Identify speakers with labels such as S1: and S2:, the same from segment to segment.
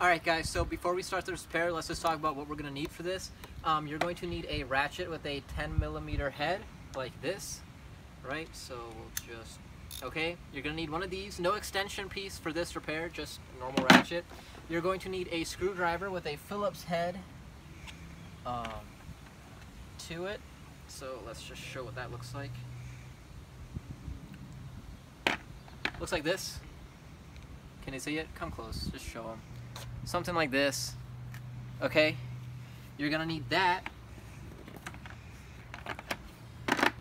S1: Alright guys, so before we start the repair, let's just talk about what we're going to need for this. Um, you're going to need a ratchet with a 10 millimeter head, like this, right? So we'll just, okay, you're going to need one of these. No extension piece for this repair, just normal ratchet. You're going to need a screwdriver with a Phillips head um, to it. So let's just show what that looks like. Looks like this. Can you see it? Come close, just show them something like this, okay? You're gonna need that.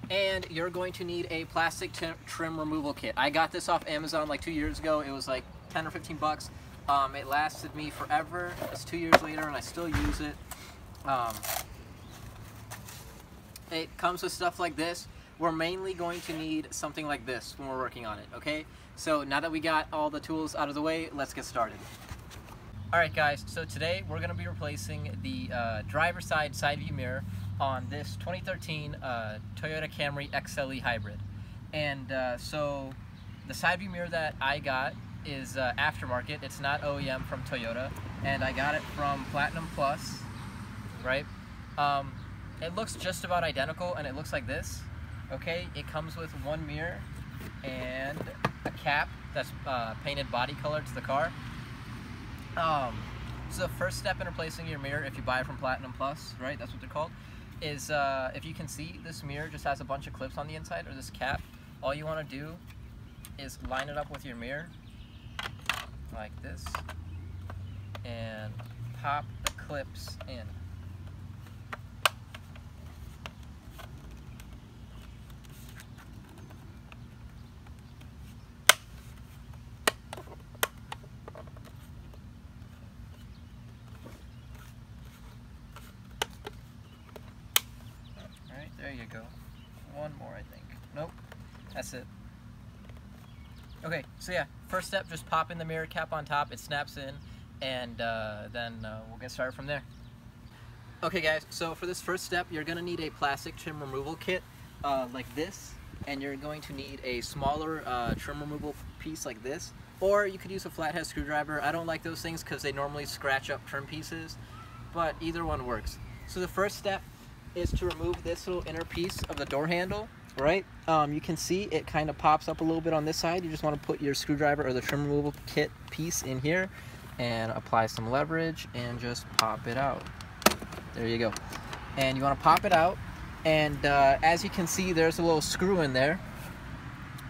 S1: And you're going to need a plastic trim removal kit. I got this off Amazon like two years ago. It was like 10 or 15 bucks. Um, it lasted me forever. It's two years later and I still use it. Um, it comes with stuff like this. We're mainly going to need something like this when we're working on it, okay? So now that we got all the tools out of the way, let's get started. Alright guys, so today we're going to be replacing the uh, driver side side view mirror on this 2013 uh, Toyota Camry XLE Hybrid. And uh, so the side view mirror that I got is uh, aftermarket, it's not OEM from Toyota, and I got it from Platinum Plus, right? Um, it looks just about identical and it looks like this, okay? It comes with one mirror and a cap that's uh, painted body color to the car um, so the first step in replacing your mirror, if you buy it from Platinum Plus, right, that's what they're called, is uh, if you can see this mirror just has a bunch of clips on the inside, or this cap, all you want to do is line it up with your mirror, like this, and pop the clips in. There you go. One more, I think. Nope. That's it. Okay, so yeah, first step, just pop in the mirror cap on top. It snaps in, and uh, then uh, we'll get started from there. Okay guys, so for this first step, you're gonna need a plastic trim removal kit uh, like this, and you're going to need a smaller uh, trim removal piece like this, or you could use a flathead screwdriver. I don't like those things because they normally scratch up trim pieces, but either one works. So the first step is to remove this little inner piece of the door handle, right? Um, you can see it kind of pops up a little bit on this side. You just want to put your screwdriver or the trim removal kit piece in here and apply some leverage and just pop it out. There you go. And you want to pop it out and uh, as you can see there's a little screw in there,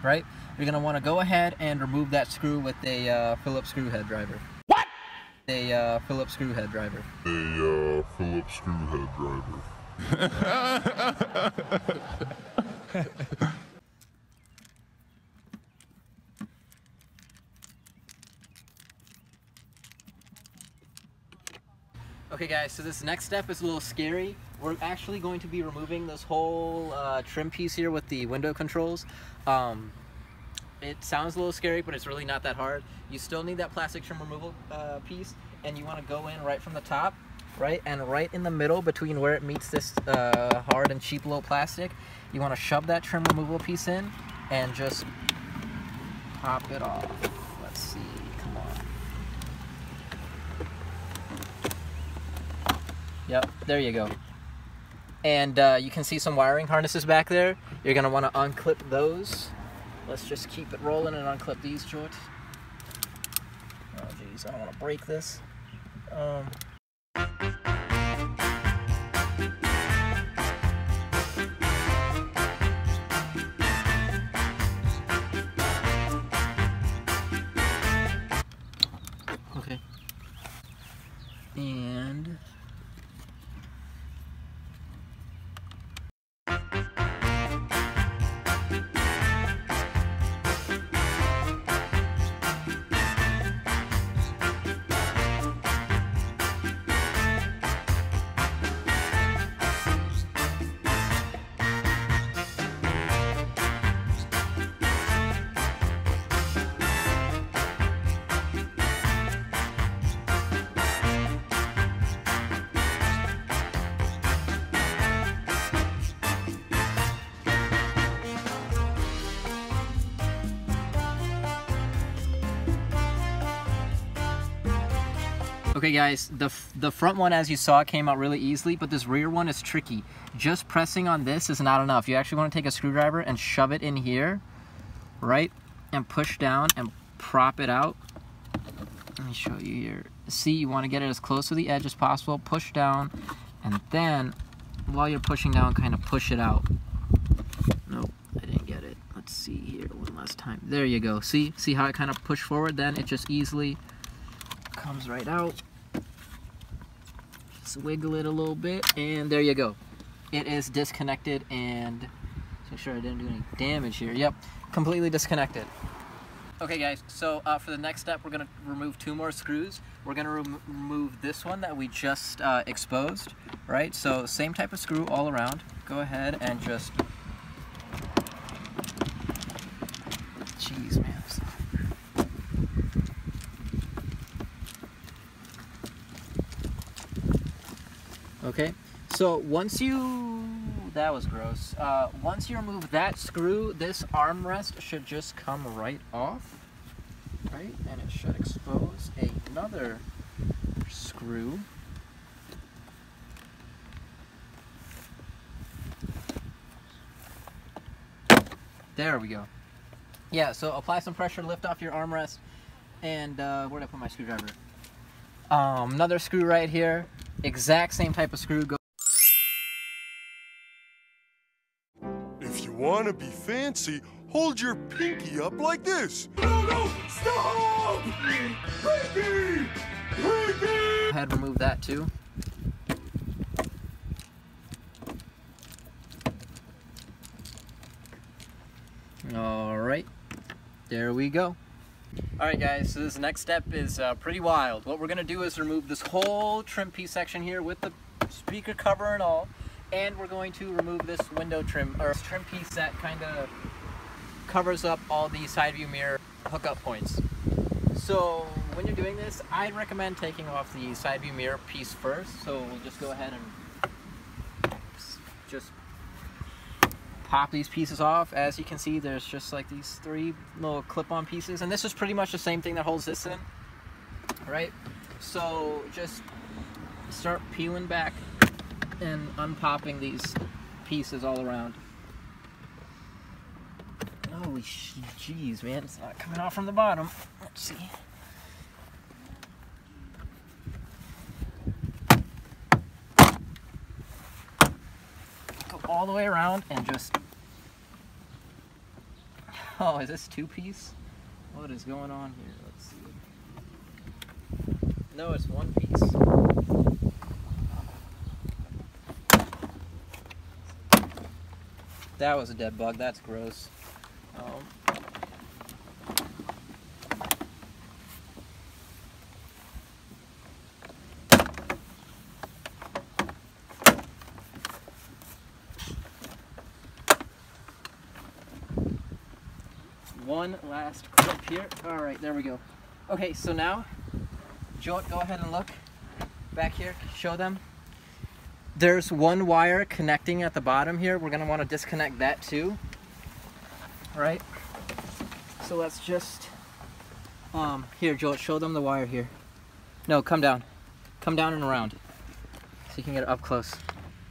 S1: right? You're going to want to go ahead and remove that screw with a uh, Phillips screw head driver.
S2: What?
S1: A uh, Phillips screw head driver.
S2: A uh, Phillips screw head driver.
S1: Okay guys, so this next step is a little scary. We're actually going to be removing this whole uh, trim piece here with the window controls. Um, it sounds a little scary, but it's really not that hard. You still need that plastic trim removal uh, piece, and you want to go in right from the top right? And right in the middle between where it meets this uh, hard and cheap little plastic, you want to shove that trim removal piece in and just pop it off. Let's see, come on. Yep, there you go. And uh, you can see some wiring harnesses back there. You're want to unclip those. Let's just keep it rolling and unclip these joints. Oh, jeez, I don't want to break this. Um, and Okay guys, the, the front one as you saw came out really easily, but this rear one is tricky. Just pressing on this is not enough. You actually want to take a screwdriver and shove it in here, right? And push down and prop it out. Let me show you here. See, you want to get it as close to the edge as possible, push down, and then while you're pushing down, kind of push it out. Nope, I didn't get it. Let's see here one last time. There you go. See, see how I kind of push forward? Then it just easily comes right out. Just wiggle it a little bit, and there you go. It is disconnected, and make sure I didn't do any damage here. Yep, completely disconnected. Okay guys, so uh, for the next step, we're gonna remove two more screws. We're gonna rem remove this one that we just uh, exposed, right? So same type of screw all around. Go ahead and just, jeez man. Okay, so once you, that was gross. Uh, once you remove that screw, this armrest should just come right off, right? And it should expose another screw. There we go. Yeah, so apply some pressure, lift off your armrest, and uh, where'd I put my screwdriver? Um, another screw right here. Exact same type of screw. Go
S3: If you want to be fancy, hold your pinky up like this. No, no, stop! Pinky! Pinky!
S1: Go ahead, remove that too. All right, there we go. All right guys, so this next step is uh, pretty wild. What we're gonna do is remove this whole trim piece section here with the speaker cover and all, and we're going to remove this window trim, or trim piece that kind of covers up all the side view mirror hookup points. So when you're doing this, I'd recommend taking off the side view mirror piece first. So we'll just go ahead and just pop these pieces off. As you can see, there's just like these three little clip-on pieces. And this is pretty much the same thing that holds this in, right? So just start peeling back and unpopping these pieces all around. Holy jeez, man, it's not coming off from the bottom. Let's see. Go all the way around and just. Oh, is this two piece? What is going on here? Let's see. No, it's one piece. That was a dead bug. That's gross. Um, one last clip here. All right, there we go. Okay, so now, Joe, go ahead and look back here. Show them. There's one wire connecting at the bottom here. We're gonna want to disconnect that too. All right. So let's just um here, Joe. Show them the wire here. No, come down. Come down and around, so you can get up close.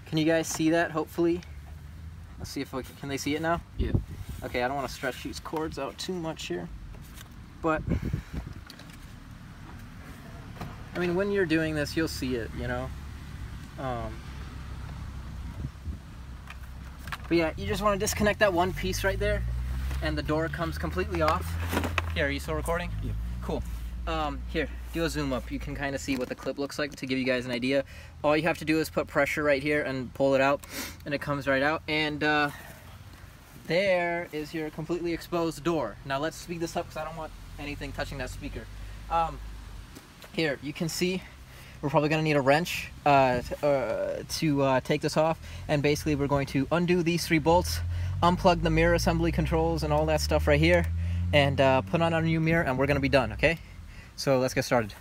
S1: Can you guys see that? Hopefully. Let's see if we can, can they see it now.
S4: Yeah.
S1: Okay, I don't want to stretch these cords out too much here, but I mean, when you're doing this, you'll see it, you know. Um, but yeah, you just want to disconnect that one piece right there, and the door comes completely off. Here, are you still recording?
S4: Yeah.
S1: Cool. Um, here, do a zoom up. You can kind of see what the clip looks like to give you guys an idea. All you have to do is put pressure right here and pull it out, and it comes right out. And uh, there is your completely exposed door. Now let's speed this up because I don't want anything touching that speaker. Um, here, you can see we're probably going to need a wrench uh, uh, to uh, take this off. And basically we're going to undo these three bolts, unplug the mirror assembly controls and all that stuff right here, and uh, put on our new mirror and we're going to be done, okay? So let's get started.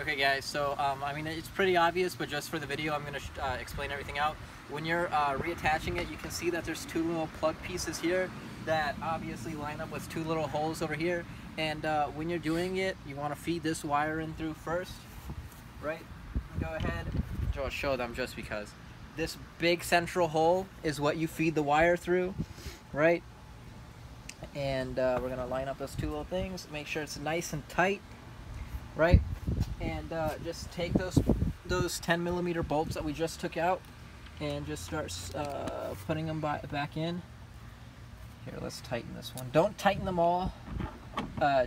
S1: Okay guys, so um, I mean it's pretty obvious, but just for the video I'm going to uh, explain everything out. When you're uh, reattaching it, you can see that there's two little plug pieces here that obviously line up with two little holes over here. And uh, when you're doing it, you want to feed this wire in through first. right? Go ahead. I'll show them just because. This big central hole is what you feed the wire through, right? And uh, we're gonna line up those two little things. Make sure it's nice and tight, right? And uh, just take those those 10 millimeter bolts that we just took out and just start uh, putting them by, back in. Here, let's tighten this one. Don't tighten them all. Uh,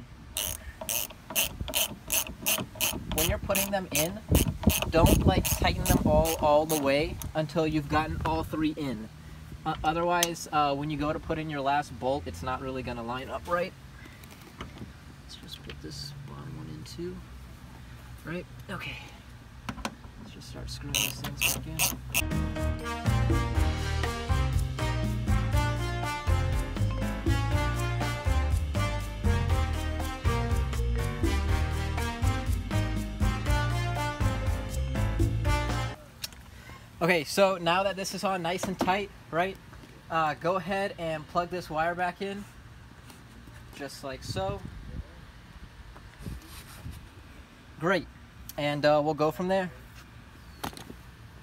S1: when you're putting them in, don't like tighten them all all the way until you've gotten all three in. Uh, otherwise, when you go to put in your last bolt, it's not really going to line up right. Let's just put this bottom one in too. Right? Okay. Let's just start screwing these things back in. Okay, so now that this is on nice and tight, right? Uh, go ahead and plug this wire back in, just like so. Great, and uh, we'll go from there.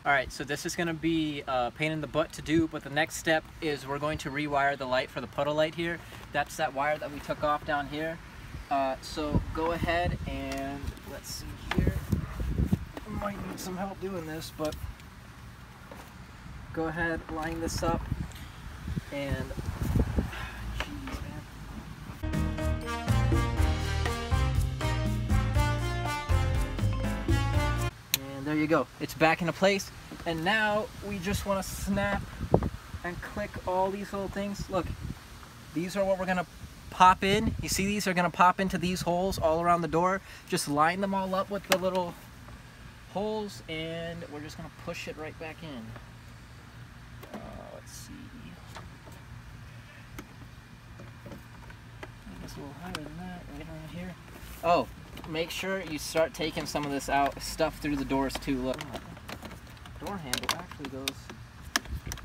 S1: All right, so this is gonna be a pain in the butt to do, but the next step is we're going to rewire the light for the puddle light here. That's that wire that we took off down here. Uh, so go ahead and let's see here. I Might need some help doing this, but go ahead, line this up, and go. It's back into place. And now we just want to snap and click all these little things. Look, these are what we're gonna pop in. You see these are gonna pop into these holes all around the door. Just line them all up with the little holes and we're just gonna push it right back in. Uh, let's see. I guess a little higher than that, right around here. Oh, make sure you start taking some of this out, stuff through the doors too. Look, door handle actually goes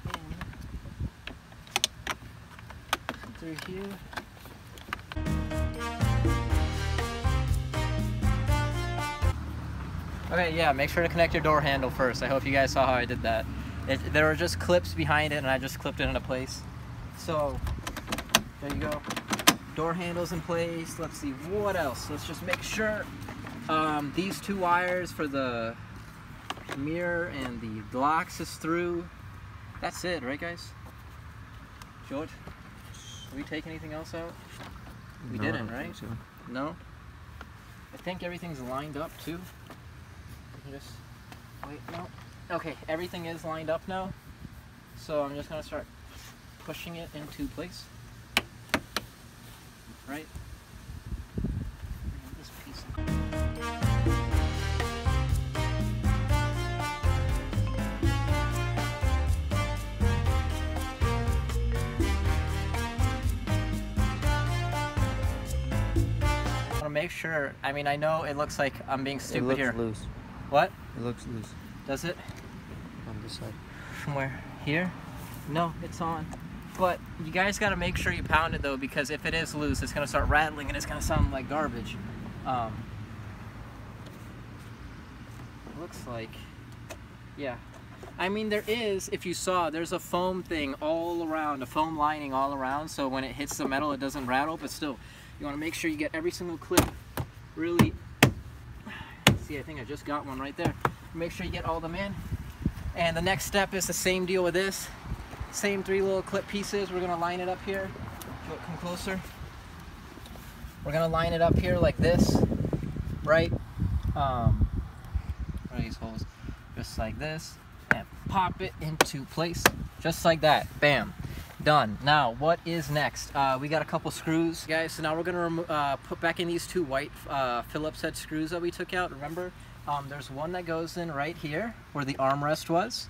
S1: in through here. Okay, yeah, make sure to connect your door handle first. I hope you guys saw how I did that. It, there were just clips behind it and I just clipped it into place. So, there you go. Door handles in place. Let's see, what else? Let's just make sure um, these two wires for the mirror and the locks is through. That's it, right guys? George, did we take anything else out? We
S4: No,
S1: didn't, right?
S4: so.
S1: No? I think everything's lined up too. Just wait, no. Okay, everything is lined up now. So I'm just gonna start pushing it into place. Right? This piece in. I wanna make sure, I mean, I know it looks like I'm being stupid here.
S4: It
S1: stupid
S4: looks
S1: here.
S4: loose.
S1: What?
S4: It looks loose
S1: Does it?
S4: on this side.
S1: From where? Here? No, it's on. But you guys got to make sure you pound it though, because if it is loose, it's gonna start rattling and it's gonna sound like garbage. Um, looks like, yeah. I mean, there is. If you saw, there's a foam thing all around, a foam lining all around, so when it hits the metal, it doesn't rattle. But still, you want to make sure you get every single clip really. See, I think I just got one right there. Make sure you get all them in. And the next step is the same deal with this. Same three little clip pieces. We're gonna line it up here. Look, Come closer. We're gonna line it up here like this, right? Um, where are these holes? Just like this, and pop it into place, just like that. Bam, done. Now, what is next? Uh, we got a couple screws, guys. So now we're gonna uh, put back in these two white uh, Phillips head screws that we took out. Remember, um, there's one that goes in right here where the armrest was.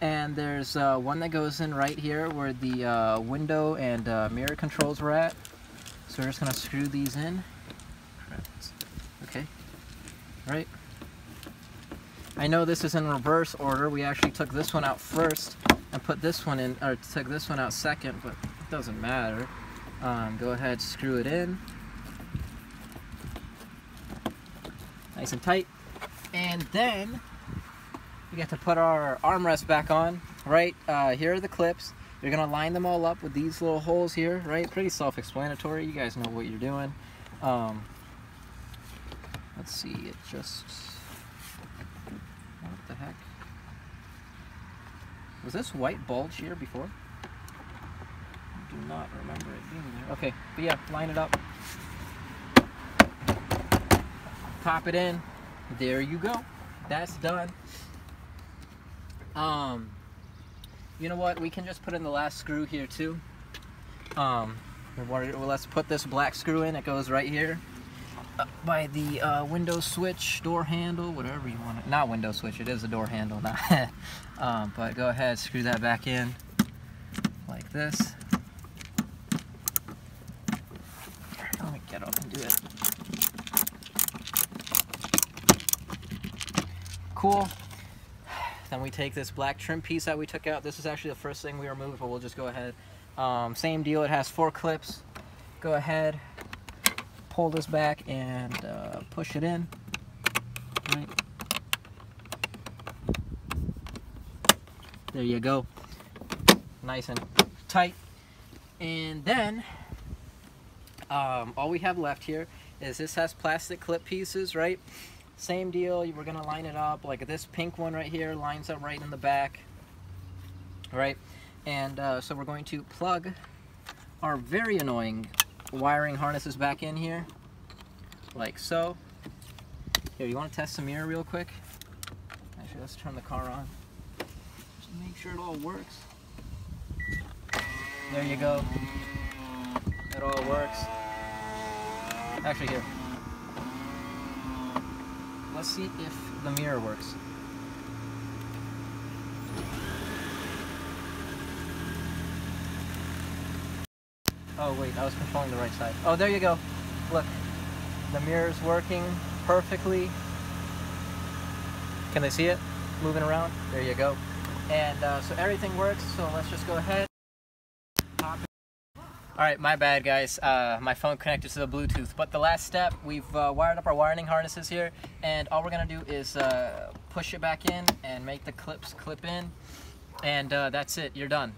S1: And there's uh, one that goes in right here where the uh, window and uh, mirror controls were at. So we're just gonna screw these in. Okay, right. I know this is in reverse order. We actually took this one out first and put this one in, or took this one out second, but it doesn't matter. Um, go ahead, screw it in. Nice and tight. And then we get to put our armrest back on, right? Uh, here are the clips. You're gonna line them all up with these little holes here, right? Pretty self-explanatory. You guys know what you're doing. Um, let's see, it just, what the heck? Was this white bulge here before? I do not remember it being there. Okay, but yeah, line it up. Pop it in. There you go. That's done. Um, you know what? We can just put in the last screw here too. Um, let's put this black screw in. It goes right here uh, by the uh, window switch, door handle, whatever you want. Not window switch. It is a door handle. Not um, but go ahead, screw that back in like this. Let me get up and do it. Cool. Then we take this black trim piece that we took out. This is actually the first thing we removed, but we'll just go ahead. Um, same deal, it has four clips. Go ahead, pull this back and uh, push it in. Right. There you go. Nice and tight. And then, um, all we have left here is this has plastic clip pieces, right? Same deal, we're gonna line it up, like this pink one right here lines up right in the back, right? And uh, so we're going to plug our very annoying wiring harnesses back in here, like so. Here, you wanna test the mirror real quick? Actually, let's turn the car on. Just make sure it all works. There you go. It all works. Actually, here. Let's see if the mirror works. Oh wait, I was controlling the right side. Oh, there you go. Look, the mirror's working perfectly. Can they see it? Moving around? There you go. And uh, so everything works, so let's just go ahead. Alright, my bad guys. Uh, my phone connected to the Bluetooth. But the last step, we've uh, wired up our wiring harnesses here, and all we're going to do is uh, push it back in and make the clips clip in, and uh, that's it. You're done.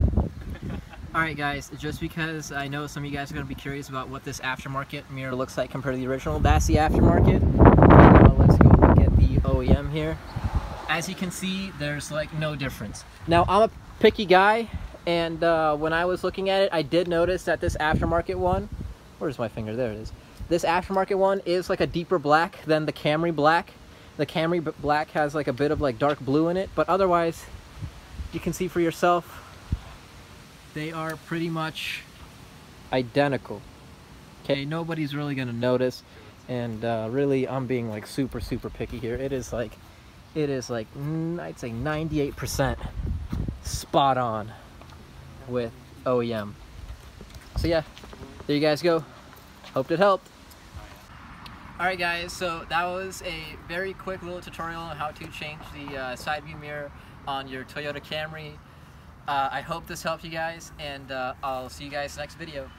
S1: Alright guys, just because I know some of you guys are going to be curious about what this aftermarket mirror looks like compared to the original, that's the aftermarket. Now let's go look at the OEM here. As you can see, there's like no difference. Now I'm a picky guy, and uh, when I was looking at it, I did notice that this aftermarket one, where's my finger? There it is. This aftermarket one is like a deeper black than the Camry black. The Camry black has like a bit of like dark blue in it, but otherwise, you can see for yourself, they are pretty much identical. Okay, nobody's really gonna notice, and uh, really, I'm being like super, super picky here. It is like, it is like, I'd say 98% spot on with OEM. So yeah, there you guys go. Hope it helped. Alright guys, so that was a very quick little tutorial on how to change the uh, side view mirror on your Toyota Camry. Uh, I hope this helped you guys, and uh, I'll see you guys next video.